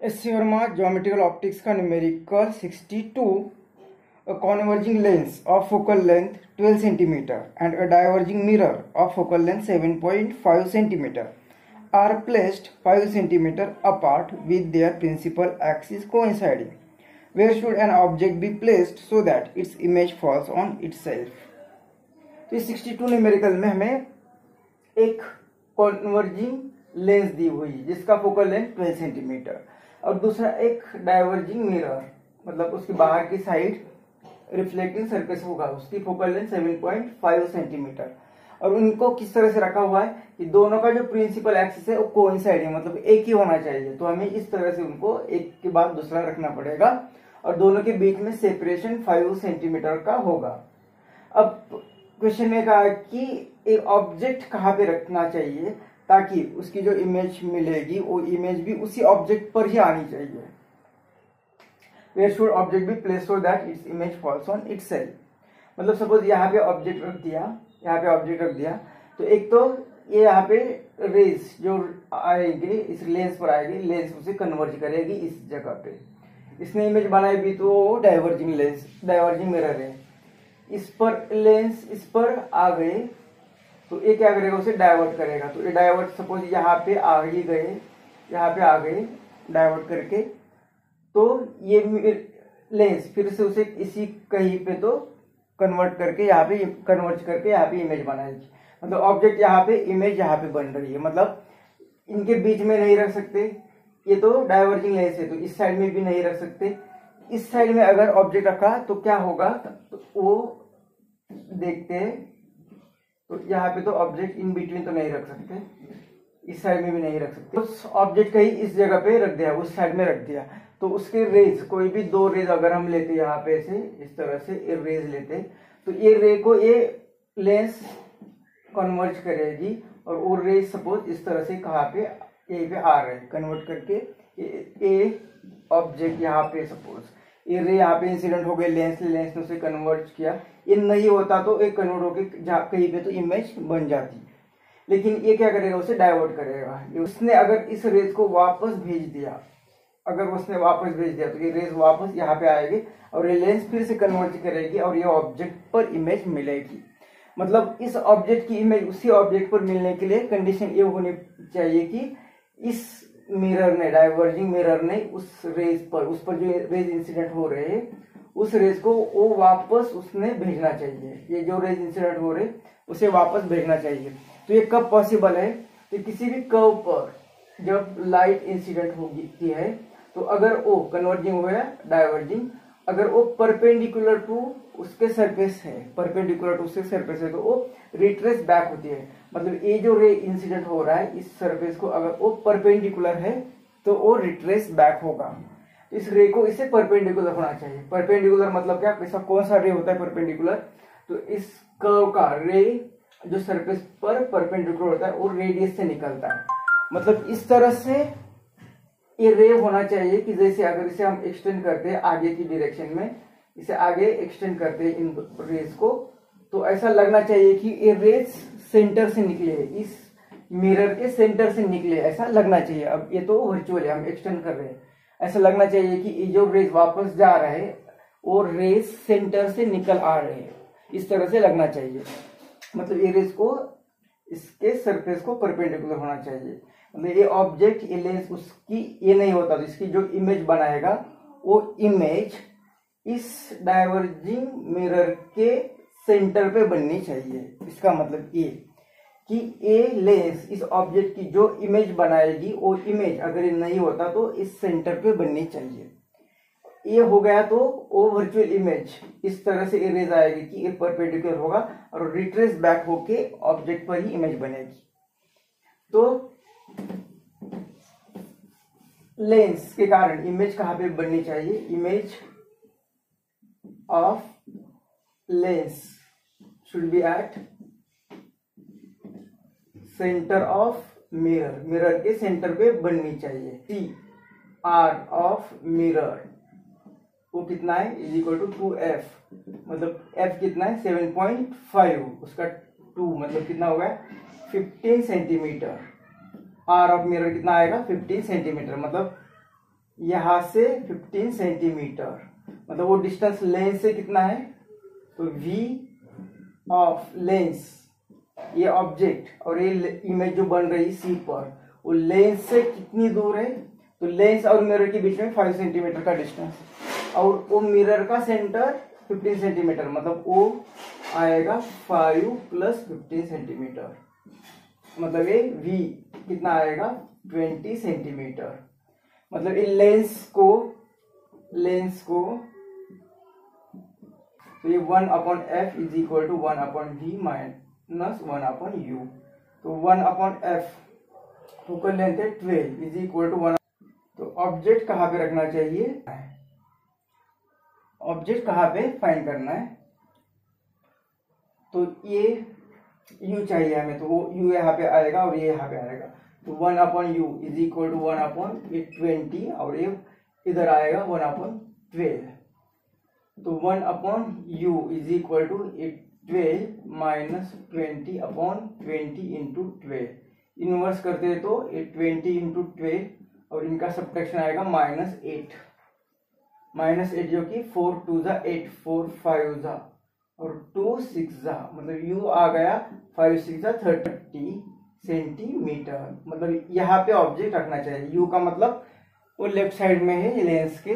S C Verma geometrical optics का numerical 62 two converging lens of focal length 12 centimetre and a diverging mirror of focal length 7.5 centimetre are placed 5 centimetre apart with their principal axis coinciding where should an object be placed so that its image falls on itself sixty two numerical में हमें एक converging lens दी हुई जिसका focal length 12 centimetre और दूसरा एक diverging mirror मतलब उसके बाहर की साइड रिफ्लेक्टिंग सरफेस होगा, उसकी फोकल लेंथ 7.5 सेंटीमीटर और उनको किस तरह से रखा हुआ है कि दोनों का जो प्रिंसिपल एक्सिस है, वो कोइंसाइड है मतलब एक ही होना चाहिए। तो हमें इस तरह से उनको एक के बाद दूसरा रखना पड़ेगा और दोनों के बीच में सेपरेशन फाइव सेंटीमीटर का होगा। अब क्वेश्चन में कहा कि एक ऑब्जेक्ट कहाँ पे रखना चाहिए? ताकि उसकी जो इमेज मिलेगी, वो इमेज भी उसी ऑब्जेक्ट पर ही आनी चाहिए। Where should object be place so that its image falls on it मतलब सपोज़ यहाँ पे ऑब्जेक्ट रख दिया, यहाँ पे ऑब्जेक्ट रख दिया तो एक तो ये यहाँ पे रेस जो आएगी, इस लेंस पर आएगी लेंस उसे कन्वर्ज करेगी इस जगह पे। इसने इमेज बनाई भी तो डाइवर्जिंग लेंस डाइवर्जिंग मिरर है। इस पर लेंस इस पर आ गए तो ये क्या करेगा? उसे डाइवर्ट करेगा। तो ये डाइवर्ट सपोज़ यहाँ पे आ ही गए, यहाँ पे आ गए डाइवर्ट करके। तो ये लेंस फिर से उसे इसी कहीं पे तो कन्वर्ट करके यहाँ पे कन्वर्ट करके यहाँ पे इमेज बनाएगी मतलब ऑब्जेक्ट यहाँ पे इमेज यहाँ पे बन रही है। मतलब इनके बीच में नहीं रख सकते। ये तो डाइवर्जिंग लेंस है तो इस साइड में भी नहीं रख सकते। इस साइड में अगर ऑब्जेक्ट रखा तो क्या होगा? तो वो देखते हैं। तो यहाँ पे तो ऑब्जेक्ट इन बिटवीन तो नहीं रख सकते। इस साइड में भी नहीं रख सकते। उस ऑब्जेक्ट का ही इस जगह पे रख दिया, उस साइड में रख दिया। तो उसके रेज कोई भी दो रेज अगर हम लेते यहाँ पे से, इस तरह से ये रेज लेते तो ये रे को ये लेंस कन्वर्ट करेगी और वो रेज सपोज़ इस तरह से कहाँ पे, यहीं पे आ रहे कन्वर्ट करके ए ऑब्जेक्ट यहाँ पे सपोज़ ये यहाँ पे इंसिडेंट हो गए लेंस लेंस ने उसे कन्वर्ट किया। ये नहीं होता तो एक कन्वर्ट होके कहीं पे तो इमेज बन जाती। लेकिन ये क्या करेगा, उसे डाइवर्ट करेगा। उसने अगर इस रेज को वापस भेज दिया, अगर उसने वापस भेज दिया तो ये रेज वापस यहाँ पे आएगी और ये लेंस फिर से कन्वर्ट करेगी और ये ऑब्जेक्ट पर इमेज मिलेगी। मतलब इस ऑब्जेक्ट की इमेज उसी ऑब्जेक्ट पर मिलने के लिए कंडीशन ये होनी चाहिए कि इस मिरर ने डाइवर्जिंग मिरर ने उस रेज पर, उस पर जो रेज इंसिडेंट हो रहे हैं, उस रेज को वो वापस उसने भेजना चाहिए। ये जो रेज इंसिडेंट हो रहे, उसे वापस भेजना चाहिए। तो ये कब पॉसिबल है? तो किसी भी कर्व पर जब लाइट इंसिडेंट होती है तो अगर वो कन्वर्जिंग हो या डाइवर्जिंग अगर वो परपेंडिकुलर टू उसके सरफेस है परपेंडिकुलर टू उसके सरफेस है तो वो रिट्रेस बैक होती है। मतलब ये जो रे इंसिडेंट हो रहा है, इस सरफेस को अगर वो परपेंडिकुलर है तो वो रिट्रेस बैक होगा। इस रे को इसे परपेंडिकुलर होना चाहिए। परपेंडिकुलर मतलब क्या? ऐसा कौन सा रे होता है परपेंडिकुलर तो इस कर्व का रे जो सरफेस पर परपेंडिकुलर होता है, वो रेडियस से निकलता है। मतलब इस तरह से ये रे होना चाहिए कि जैसे अगर इसे हम एक्सटेंड करते हैं आगे की डायरेक्शन में, इसे आगे एक्सटेंड करते हैं इन रेस को तो ऐसा लगना चाहिए कि ये रेस सेंटर से निकले, इस मिरर के सेंटर से निकले, ऐसा लगना चाहिए। अब ये तो वर्चुअल है, हम एक्सटेंड कर रहे हैं। ऐसा लगना चाहिए कि ये जो रेस वापस जा रहा है, वो रेस सेंटर से निकल आ रहे हैं। इस तरह से लगना चाहिए। मतलब ये रेस को इसके सरफेस को परपेंडिकुलर होना चाहिए। मतलब ये ऑब्जेक्ट ये लेंस उसकी, ये नहीं होता तो इसकी जो इमेज बनाएगा, वो इमेज इस डाइवर्जिंग मिरर के सेंटर पे बननी चाहिए। इसका मतलब ये कि ये लेंस इस ऑब्जेक्ट की जो इमेज बनाएगी, वो इमेज अगर ये नहीं होता तो इस सेंटर पे बननी चाहिए। ये हो गया तो वो वर्चुअल इमेज इस तरह से इरेज आएगी कि ये परपेंडिकुलर होगा और रिट्रेस बैक होके ऑब्जेक्ट पर ही इमेज बनेगी। तो लेंस के कारण इमेज कहाँ पे बननी चाहिए? Image of lens should be at centre of mirror mirror के सेंटर पे बननी चाहिए। सी आर ऑफ़ मिरर वो कितना है? Is equal to two F मतलब एफ़ कितना है? सेवन पॉइंट फाइव उसका टू मतलब कितना होगा? Fifteen centimetre R of mirror कितना आएगा? फिफ्टीन सेंटीमीटर मतलब यहाँ से 15 सेंटीमीटर मतलब वो डिस्टेंस लेंस से कितना है? तो वी ऑफ़ लेंस ये ऑब्जेक्ट और ये इमेज जो बन रही सी पर, वो लेंस से कितनी दूर है? तो लेंस और मिरर के बीच में फाइव सेंटीमीटर का डिस्टेंस और वो मिरर का सेंटर फिफ्टीन सेंटीमीटर मतलब वो आएगा फाइव प्लस फिफ्टीन सेंटीमीटर मतलब ये v कितना आएगा? ट्वेंटी सेंटीमीटर मतलब इन लेंस को लेंस को तो ये one upon F is equal to one upon V minus one upon U तो one upon F focal length है twelve is equal to one तो ऑब्जेक्ट कहाँ पे रखना चाहिए? ऑब्जेक्ट कहाँ पे फाइंड करना है? तो ये यू चाहिए हमें तो वो यू यहाँ पे आएगा और ये यहाँ पे आएगा। तो one upon U is equal to one upon ये ट्वेंटी और ये इधर आएगा वन अपॉन ट्वेल्व तो one upon U is equal to twelve minus twenty upon twenty into twelve inverse करते हैं तो ये ट्वेंटी इंटू ट्वेल्व और इनका सब्ट्रैक्शन आएगा माइनस एट माइनस एट जो कि फोर टू ज़ा, एट फोर फाइव ज़ा और टू सिक्स ज़ा मतलब यू आ गया फाइव सिक्स ज़ा, थर्टी सेंटीमीटर। मतलब यहाँ पे ऑब्जेक्ट रखना चाहिए। यू का मतलब वो लेफ़्ट साइड में है लेंस के